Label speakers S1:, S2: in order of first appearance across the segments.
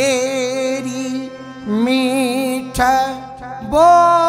S1: एरी मीठा बो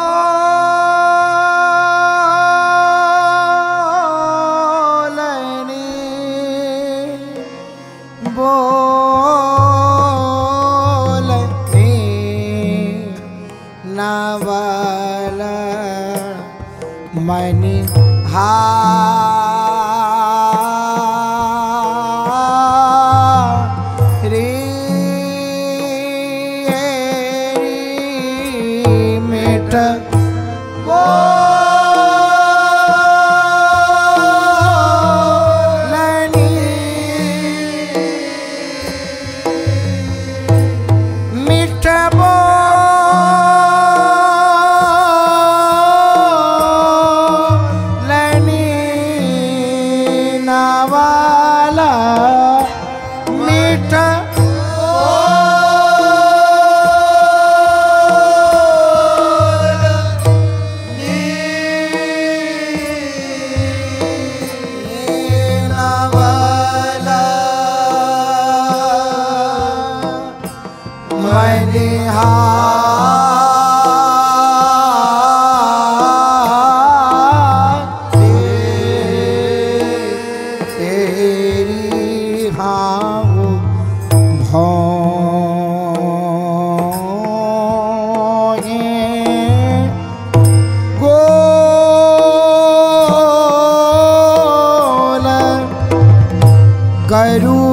S1: I do.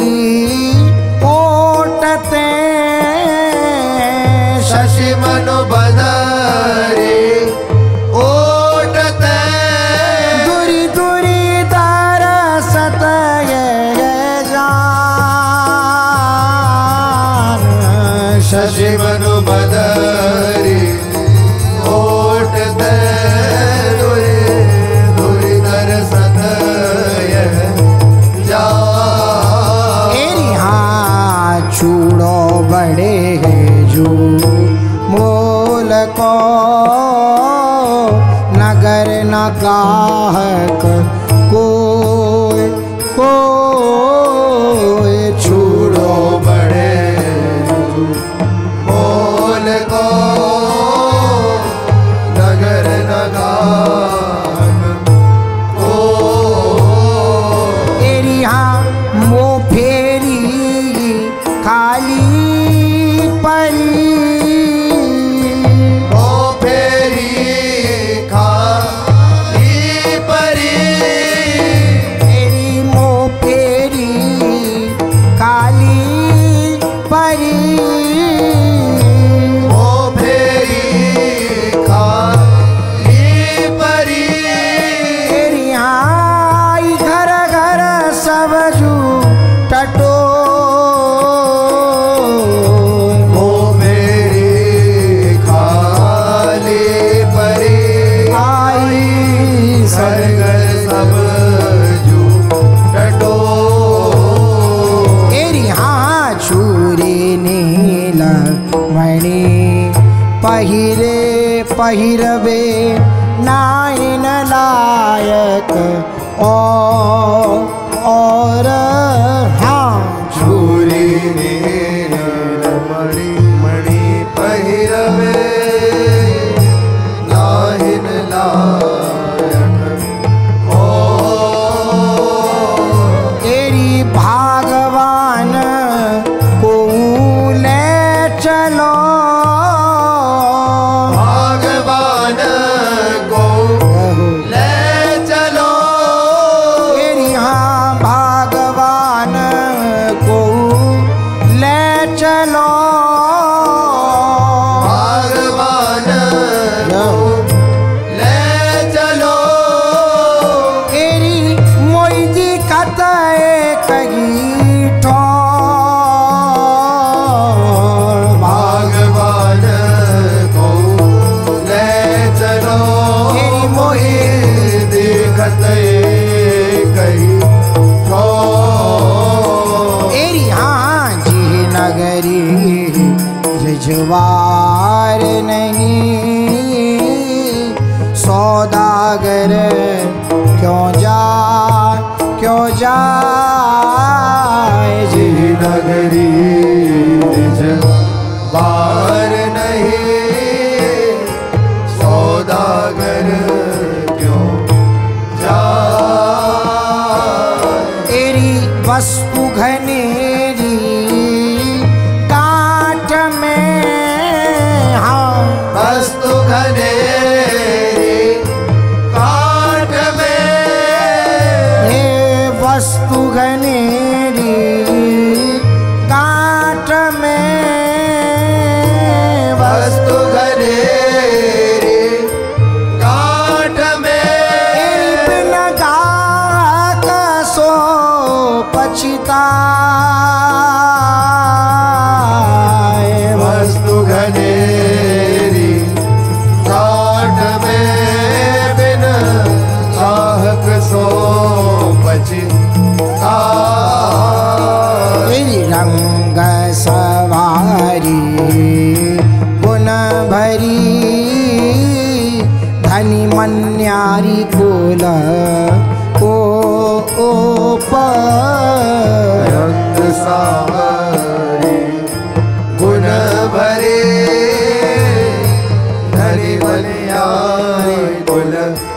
S1: Hola.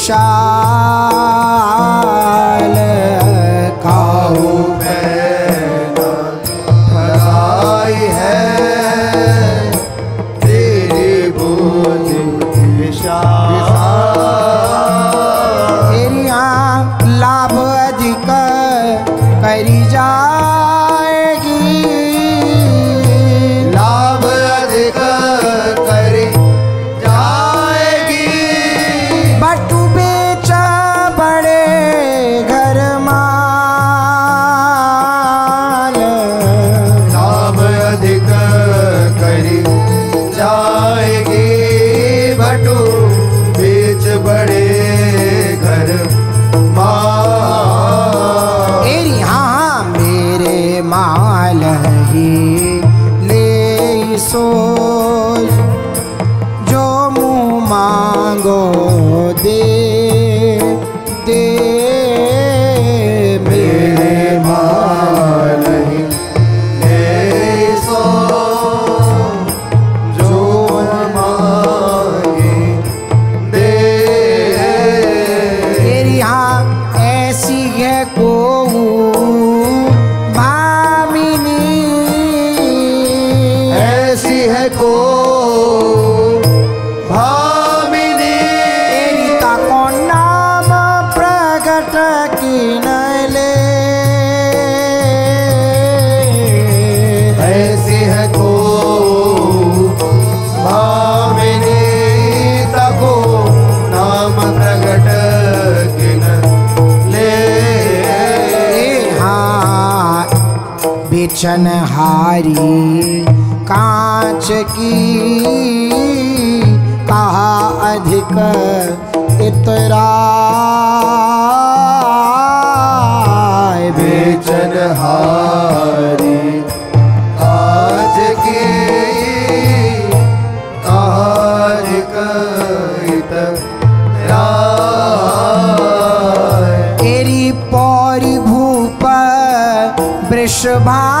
S1: विशाल सोच जो मुँह मांगो दे। छनहारी कांच की कहा अधिक इतरा।
S2: बेचनहारी आज के तारिक
S1: एरी पौरी भूप वृषभा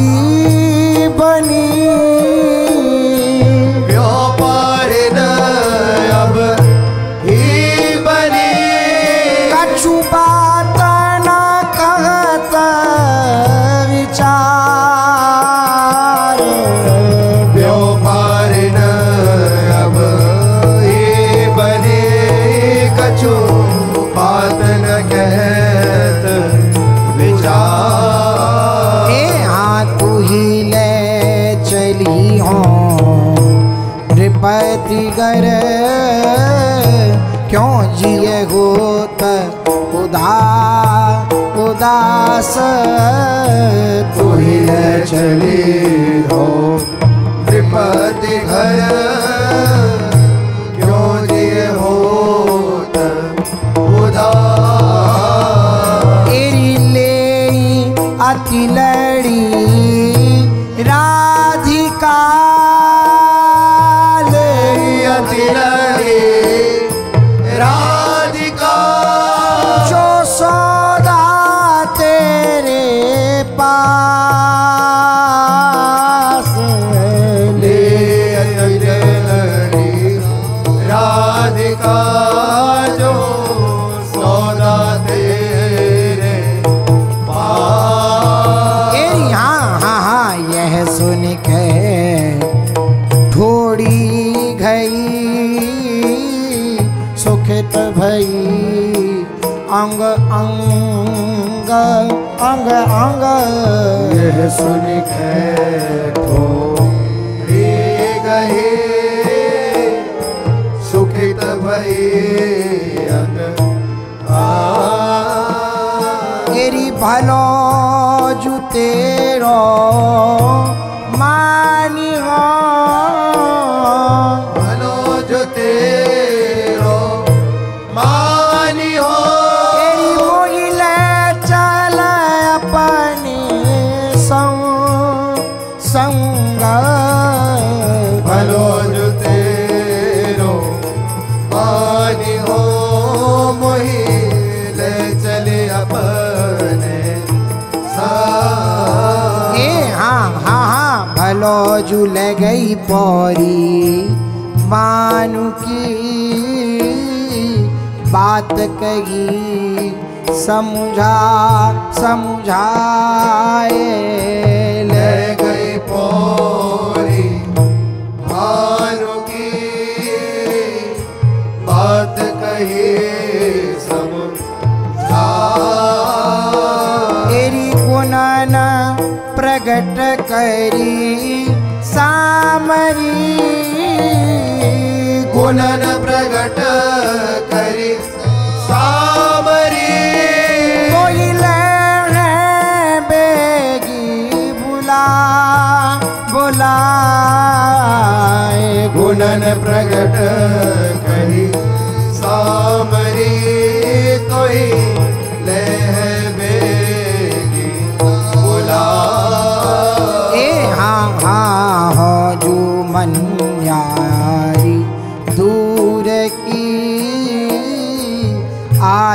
S1: पास तुहिल चली हो।
S2: त्रिपति घर তেরা हाँ
S1: हाँ भलो झूल गई पौरी मानु की बात कही, समझा, समझाए,
S2: ले गई पौरी
S1: करी सामरी,
S2: गुणन प्रगट करी सामरी।
S1: कोई बेगी बुला बुला
S2: गुणन प्रगट करी सामरी। कोई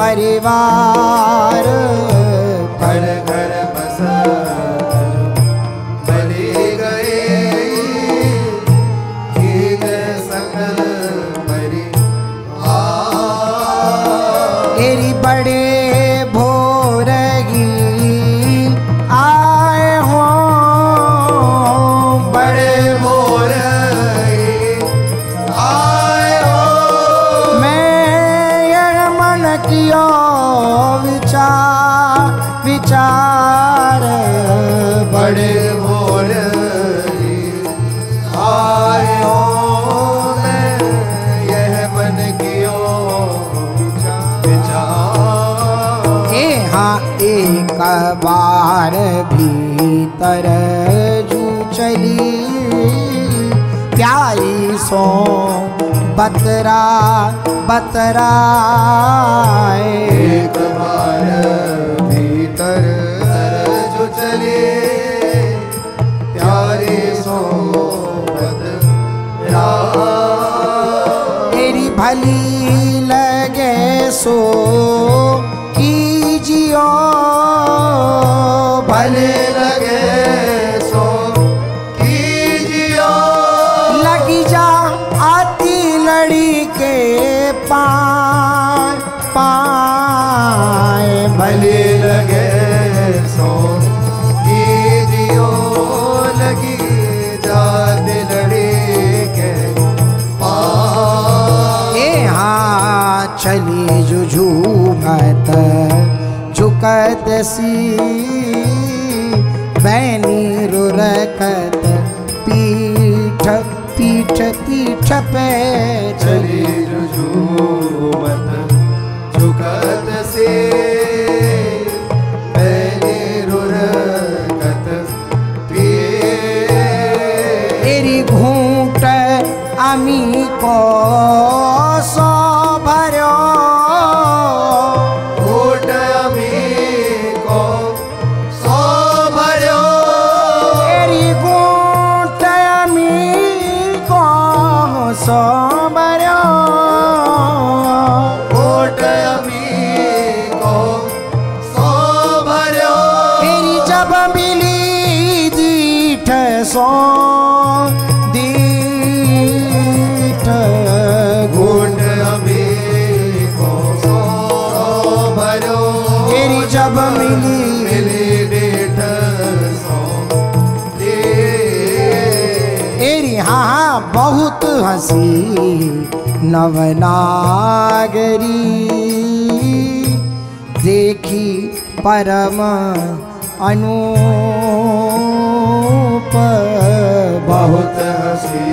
S1: परिवार।
S2: पर घर बसा।
S1: बार भीतर जू चली। प्याई सो बतरा बतरा
S2: एक बार भीतर जो चले। प्यारे
S1: सो बतरा तेरी
S2: भली लगे सो।
S1: कैदसी बैनी रो कद पीठ पीठ पीठ पे
S2: चली
S1: नवनागरी। देखी परम अनूप। बहुत
S2: हसी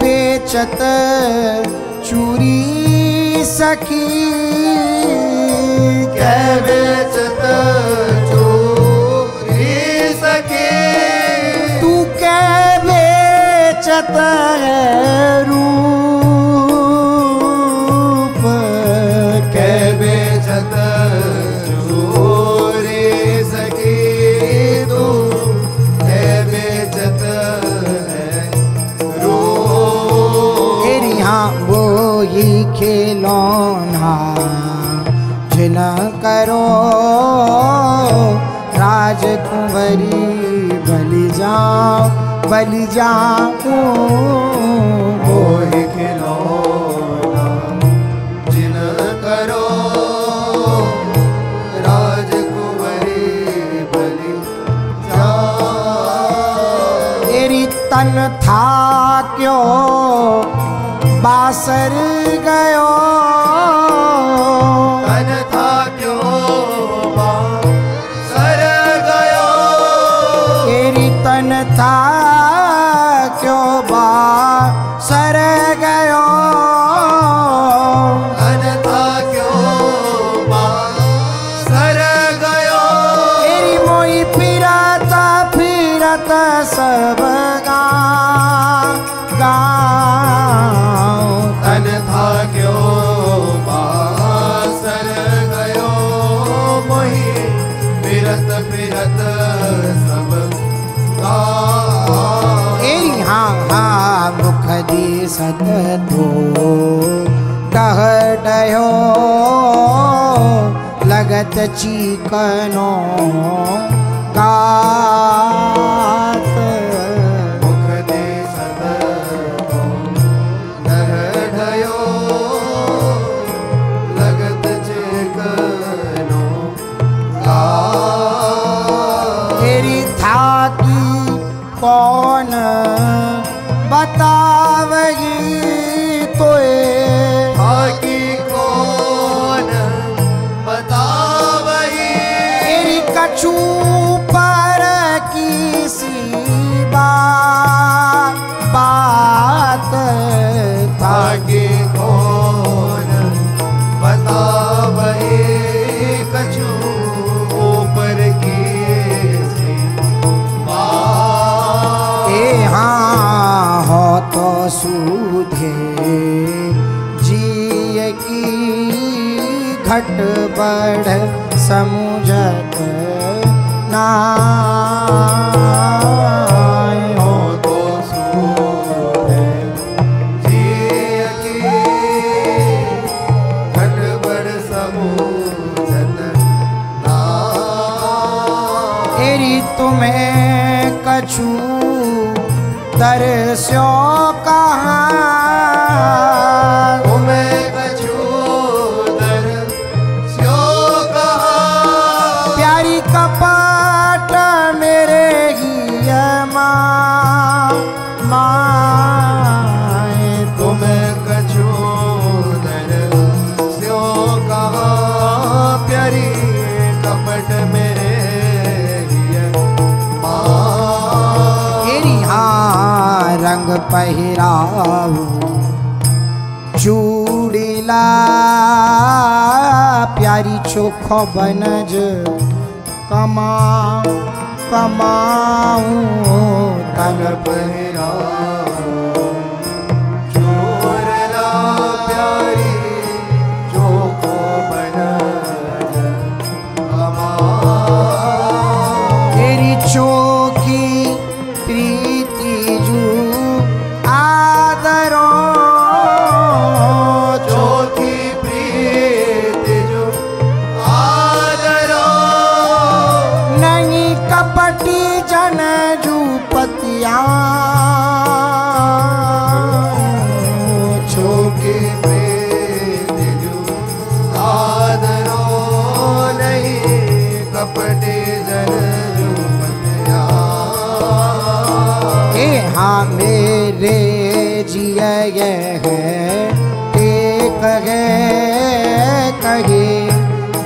S1: बेचत चूरी सखी। तू कै बेचत
S2: है
S1: न करो। राजकुंवरी बलि जाओ बलि जाओ।
S2: करो। बलि
S1: तेरी तन था क्यों? बासर गयो। चिकनो
S2: सूझे जिए की घट बढ़ समुझत ना
S1: तुम्हें कछू तरस्यो प्यारी चोखो बनज कमा कमाऊं तन
S2: पहिराओ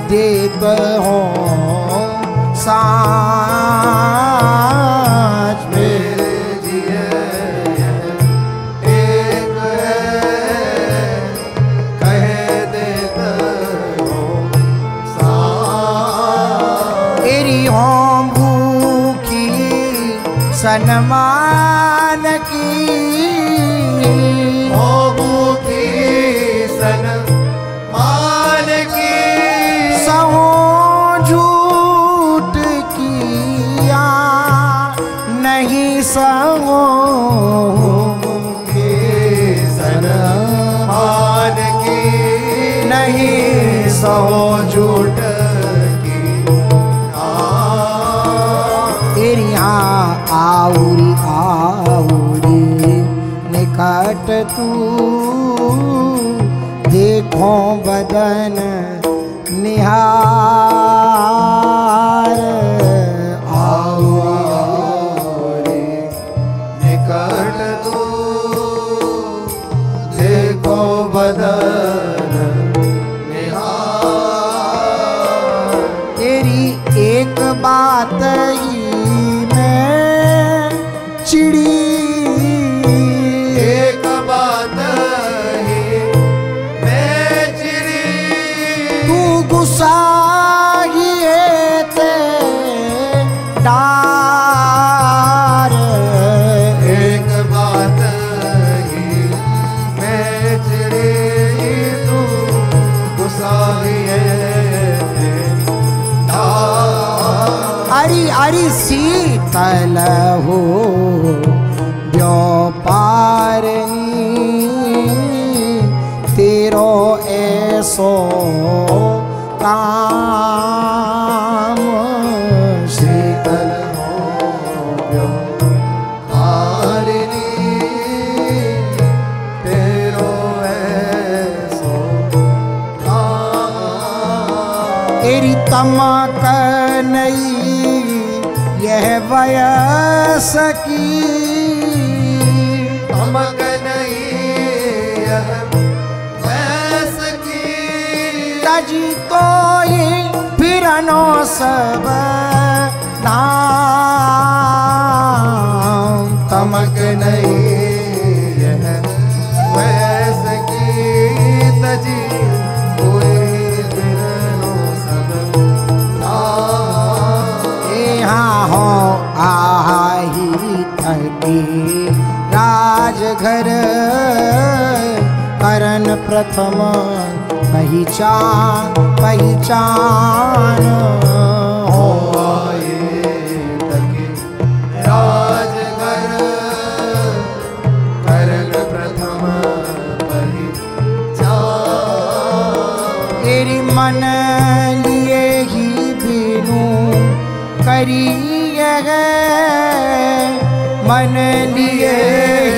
S1: देव हो। साँच नहीं
S2: सो झूठ
S1: हाँ आउरी आउरी निकट तू। देखो बदन निहार। बात शीतल हो व्यापारनी तेरो ऐसो काम
S2: हो हारिनी तेरो ऐसो काम।
S1: तेरी नहीं यह वयस की।
S2: चमक नहीं यह भैंस की।
S1: तजी तो ही फिरनो सब नाम।
S2: चमक नहीं
S1: राजघर करन प्रथम पहचान पहचान।
S2: हो
S1: मन लिए ही बिनु करी है मन लिए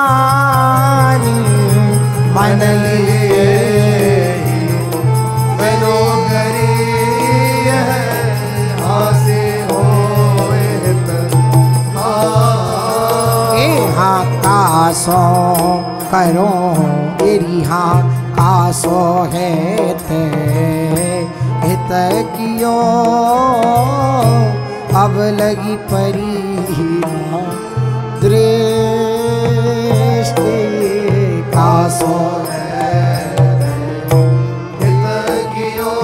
S1: हितहानी मन लिए
S2: बनो करी यह हासे होए त
S1: ए हाँ कासो करो एरी हाँ कासो है ते। कियो, अब लगी परी दृष्टि का सो
S2: हित कियो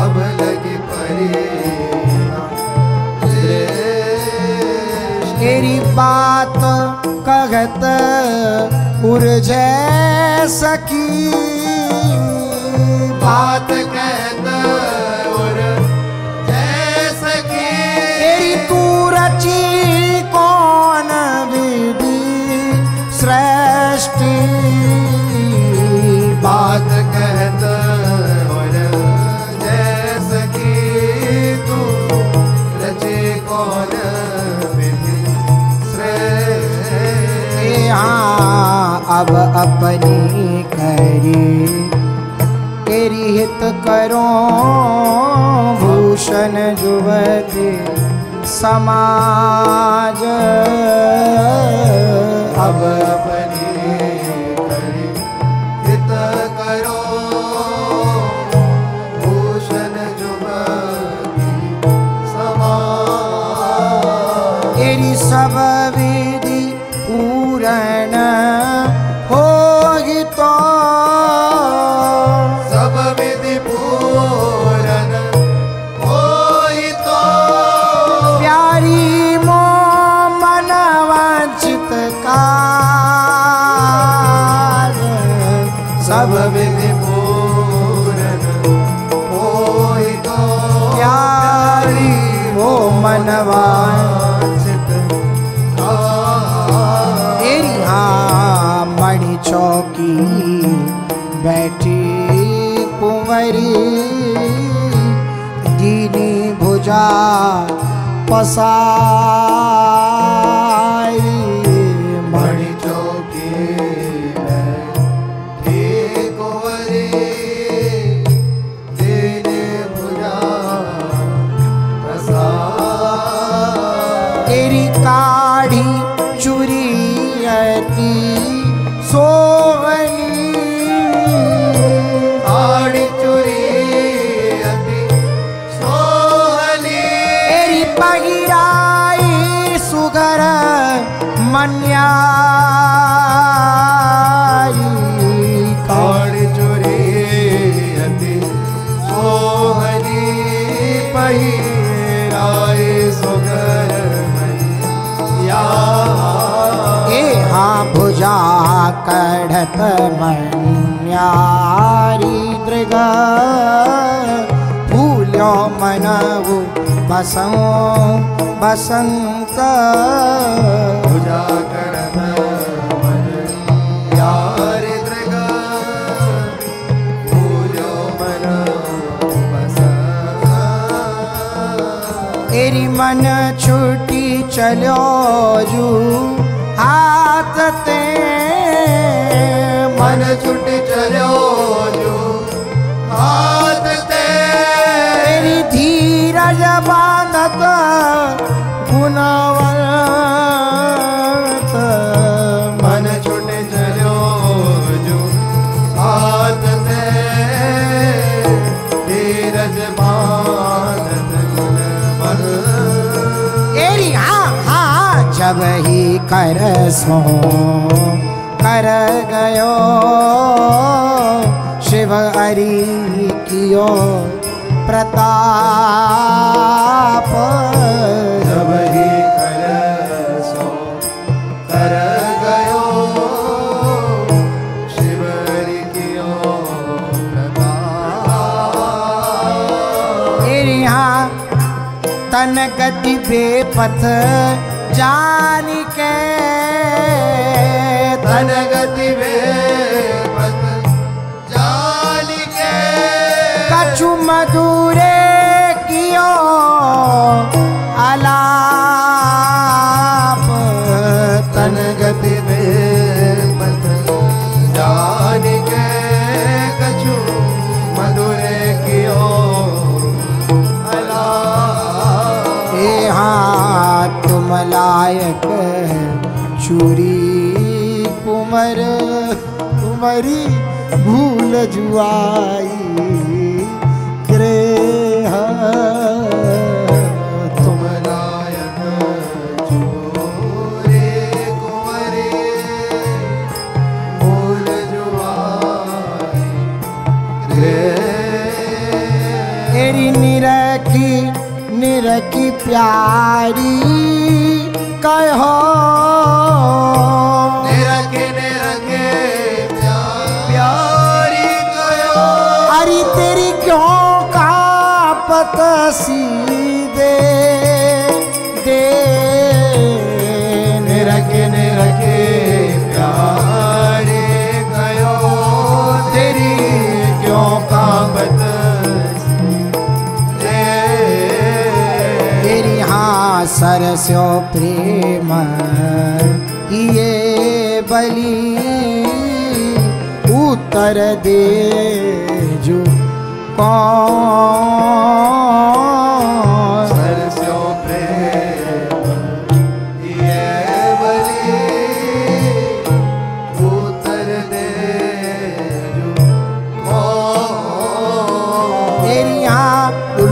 S2: अब लगी परी
S1: तेरी बात कहत उर्जै सकी अब अपनी करी। तेरी हित करो भूषण जुवती समाज।
S2: अब
S1: वो मनवा
S2: वांछित कार।
S1: हाँ मणि चौकी बैठी कुंवरी दीनी भुजा पसाई कढ़त मन्यारी दृग फूलो मनवु बसं बसंत
S2: पूजा मन यार दृग पूजो मन बस
S1: तेरी मन छुट्टी चलो जू। हाथ ते
S2: मन छुट चलो जो हाथ
S1: तेरी धीरज बांधत गुणवंत
S2: मन छुट चलो जो हाथ ते धीरज
S1: हाँ हाँ जब ही कर सो। कर गयो शिव हरि कियो प्रताप
S2: जब ही कर सो कर गयो शिवरी कियो प्रताप।
S1: तेरी हाँ तन गति बेपथ जान के
S2: धन गति वे पथ जान के
S1: कछु मधुरे कियो अलाप।
S2: तन गति वे पथ जान के कछु मधुरे कियो अला
S1: हाँ तुम लायक चूरी उमर उमरी भूल जुआई
S2: करे तुम भूल
S1: रे तेरी
S2: निरखी निरखी प्यारी
S1: स्यो प्रेम ये बलि उत्तर दे जो कौन?
S2: प्रेम ये बलि उत्तर दे जो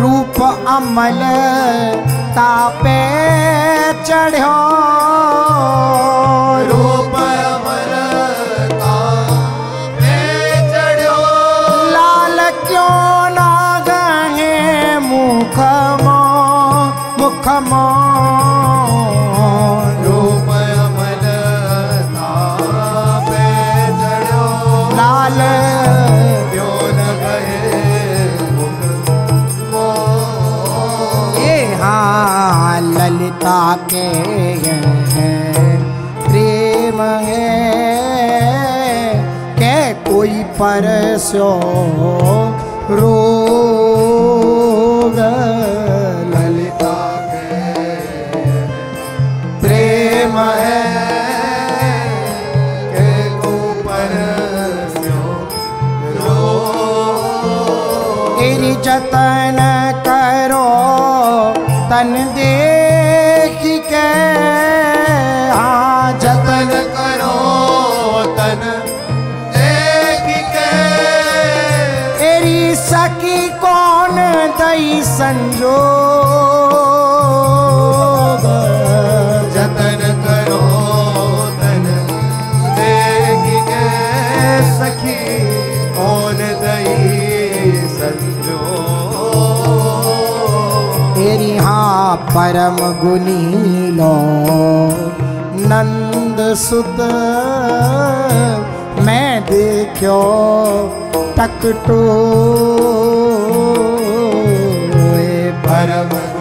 S1: रूप अमल तापे ಹೇಳಿ ಹೋ माता के प्रेम है। के कोई पर सो
S2: ललिता के प्रेम है।
S1: संजो जतन करो तन सखी कौन दई
S2: संजो
S1: तेरी हाँ परम गुनी लो। नंद सुत मैं देखो टकटो।
S2: Paramı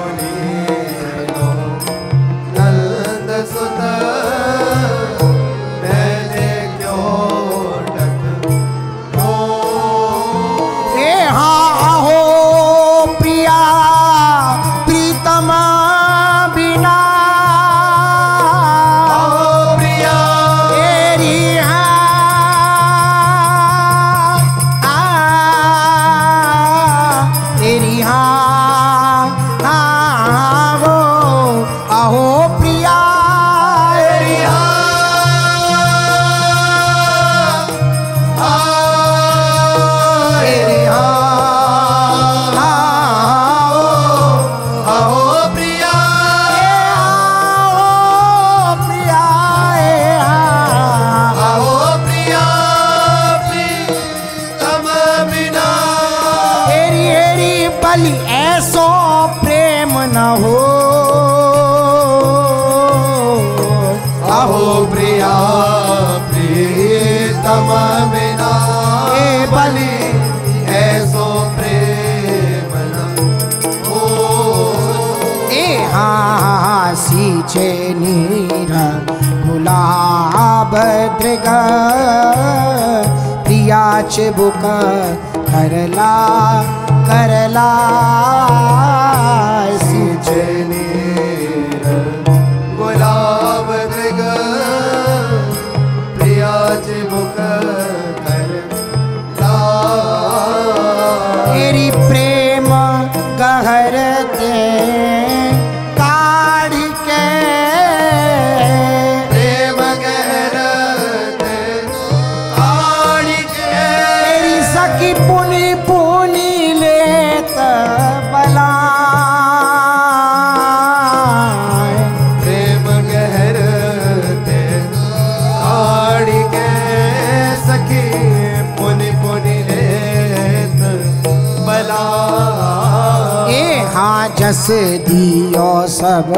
S1: जस दियो सब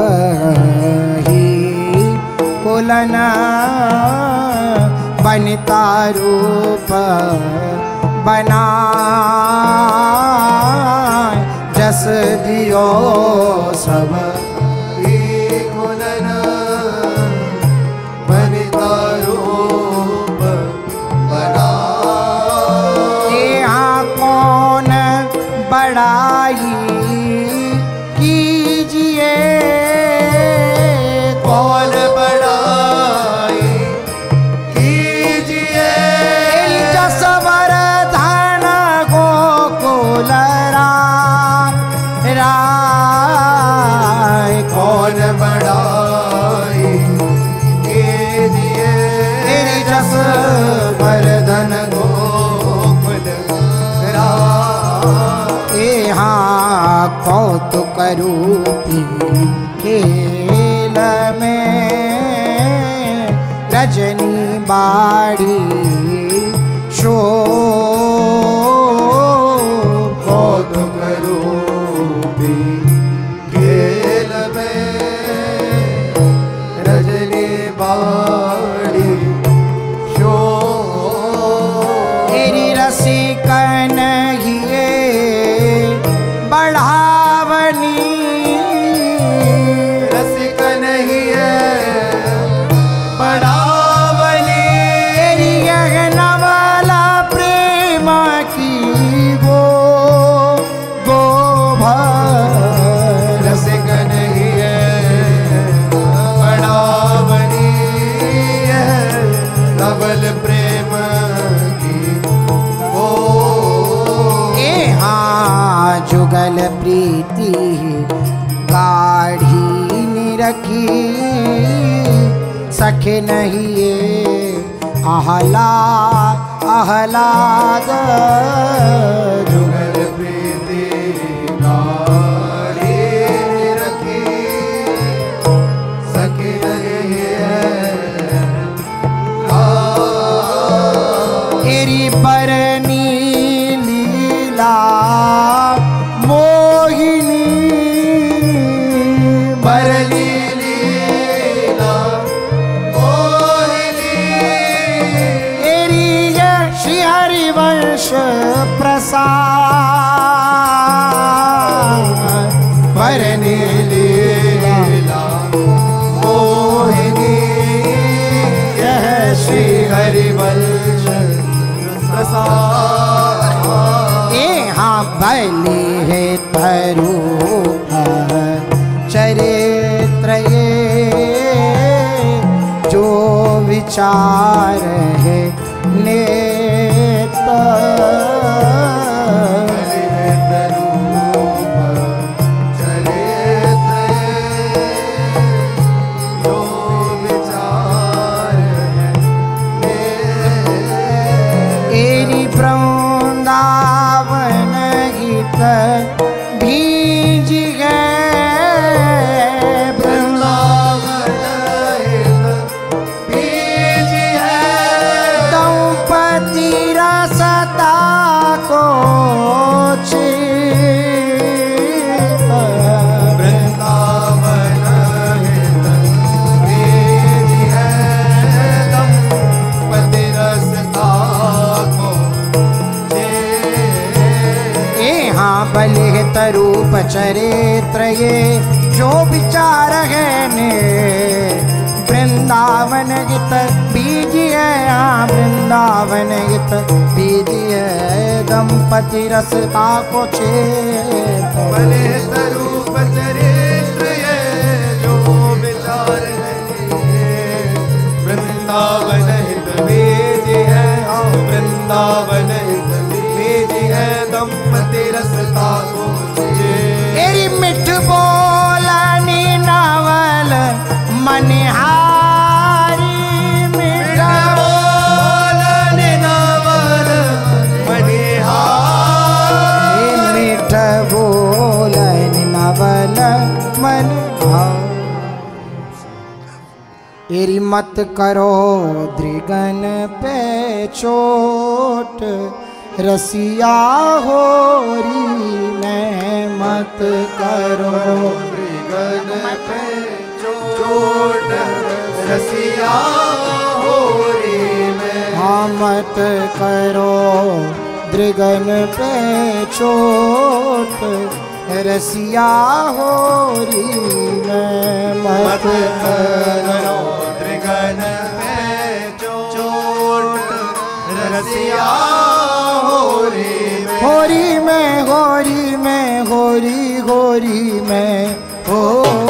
S1: ही। बनता रूप बना। जस दियो सब कौतुक रूपी खेल में रजनी बाड़ी सखे नहीं ये। आहला आहलाद
S2: जुगल
S1: विचार है नेता। चरित्र ये जो विचार है ने वृंदावन गीत बीज है वृंदावन गीत बीज है दंपति रसता को छे
S2: तरूप चरित्र ये जो विचार वृंदावन वृंदावन हित बीज है दंपति रसता को
S1: नवल मनिहारी मिटा
S2: बोल नवल मनिहारी।
S1: मिठ बोल नवल मनिहारी। एरी मत करो दृगन पे चोट रसिया होरी मैं मत करो। गगन पे चोट रसिया हो
S2: रे मैं।
S1: हाँ, मत करो दृगन पे चोट रसिया हो री मैं। मत
S2: करो
S1: दृगन पे चोट रसिया हो री होरी में
S2: होरी में
S1: होरी होरी में। oh.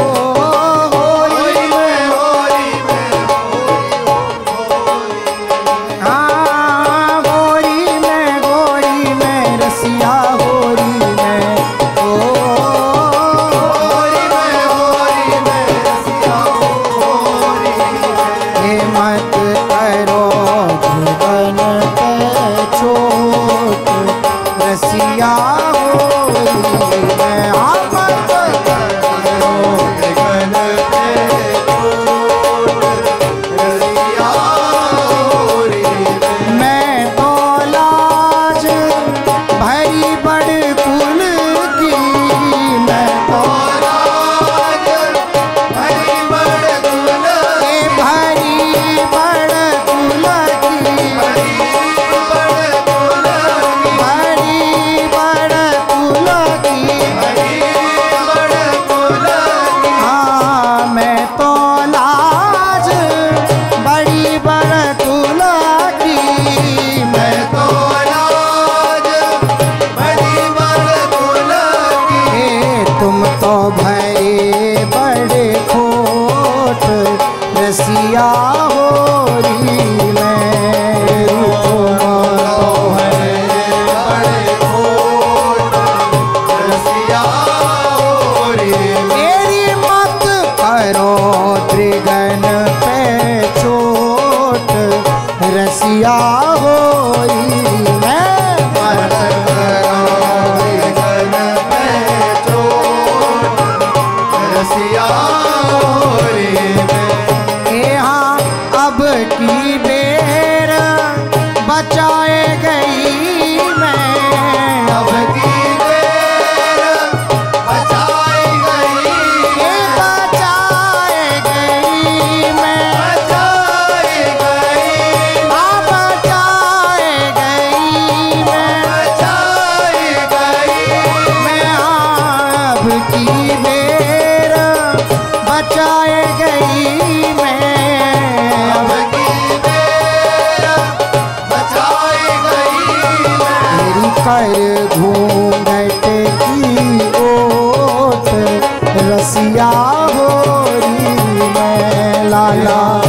S1: आया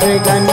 S1: ट्रिगन